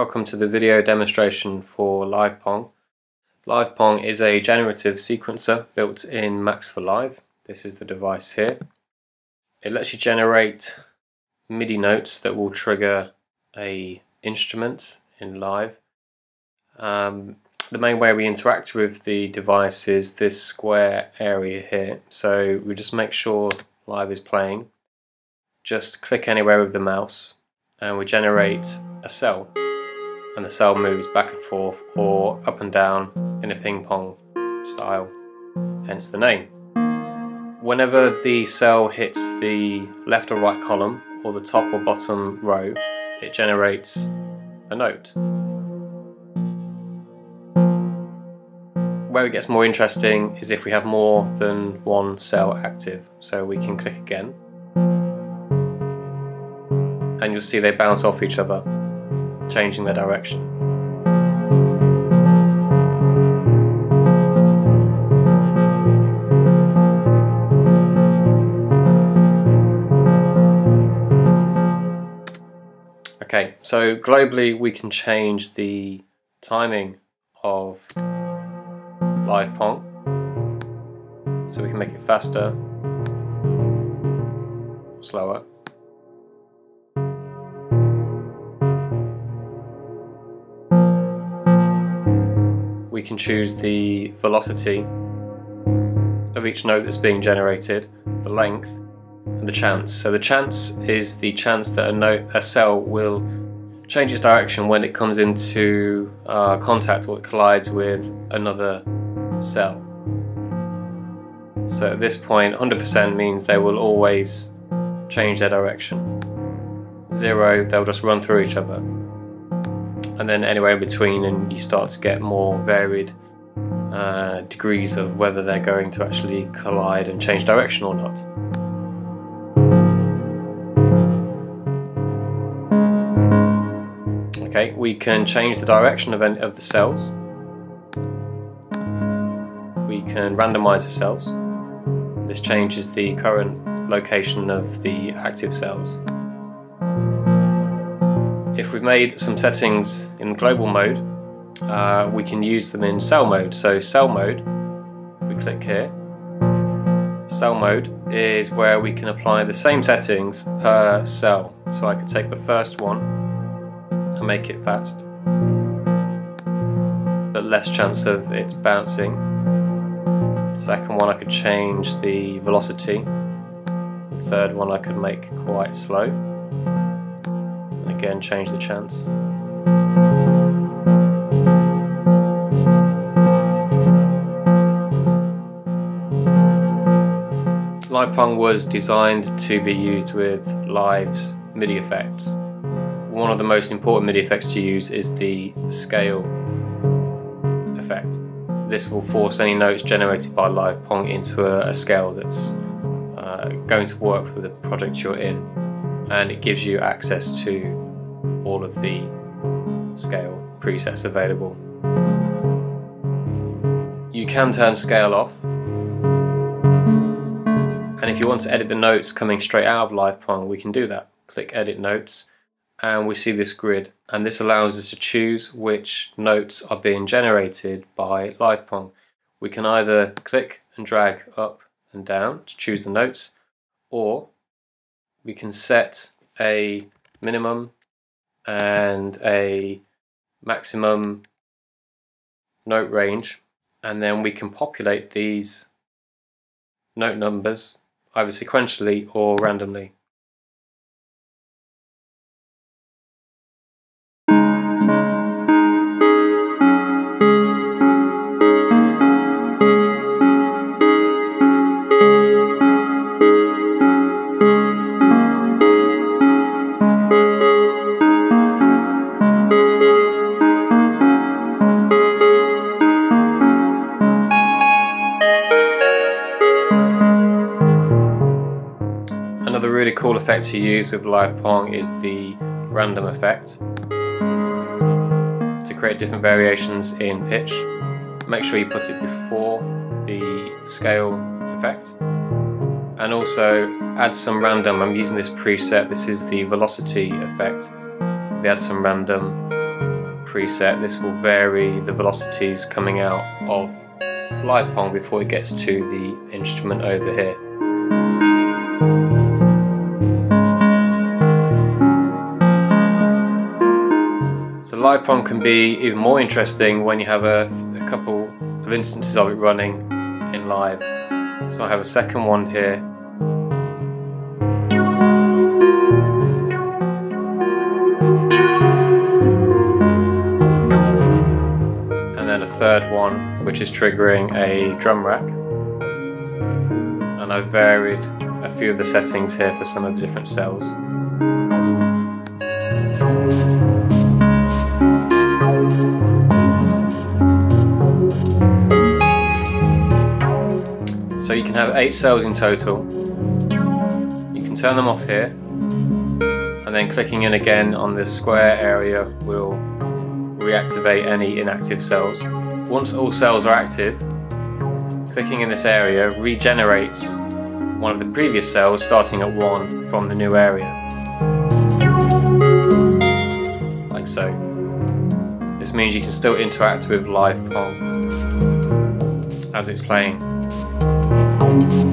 Welcome to the video demonstration for LivePong. LivePong is a generative sequencer built in Max for Live. This is the device here. It lets you generate MIDI notes that will trigger a instrument in Live. Um, the main way we interact with the device is this square area here. So we just make sure Live is playing. Just click anywhere with the mouse and we generate a cell and the cell moves back and forth or up and down in a ping pong style, hence the name. Whenever the cell hits the left or right column or the top or bottom row, it generates a note. Where it gets more interesting is if we have more than one cell active. So we can click again and you'll see they bounce off each other, changing their direction. Okay, so globally we can change the timing of live pong. So we can make it faster, slower. We can choose the velocity of each note that's being generated, the length, and the chance. So the chance is the chance that a note, a cell will change its direction when it comes into uh, contact or it collides with another cell. So at this point 100% means they will always change their direction. Zero, they'll just run through each other. And then anywhere in between and you start to get more varied uh, degrees of whether they're going to actually collide and change direction or not. Okay, we can change the direction of, of the cells. We can randomize the cells. This changes the current location of the active cells. If we've made some settings in global mode, uh, we can use them in cell mode. So cell mode, if we click here, cell mode is where we can apply the same settings per cell. So I could take the first one and make it fast. But less chance of it bouncing. The second one I could change the velocity. The third one I could make quite slow. Again change the chance. LivePong was designed to be used with Live's MIDI effects one of the most important MIDI effects to use is the scale effect. This will force any notes generated by Live LivePong into a, a scale that's uh, going to work for the project you're in and it gives you access to all of the scale presets available. You can turn scale off and if you want to edit the notes coming straight out of LivePong we can do that. Click edit notes and we see this grid and this allows us to choose which notes are being generated by LivePong. We can either click and drag up and down to choose the notes or we can set a minimum and a maximum note range and then we can populate these note numbers either sequentially or randomly. Effect to use with LivePong is the random effect to create different variations in pitch. Make sure you put it before the scale effect and also add some random. I'm using this preset, this is the velocity effect. We add some random preset, this will vary the velocities coming out of live pong before it gets to the instrument over here. Live pong can be even more interesting when you have a, a couple of instances of it running in live. So I have a second one here And then a third one which is triggering a drum rack and I've varied a few of the settings here for some of the different cells. Have eight cells in total. You can turn them off here and then clicking in again on this square area will reactivate any inactive cells. Once all cells are active, clicking in this area regenerates one of the previous cells starting at 1 from the new area. Like so. This means you can still interact with live Pong as it's playing. Thank you.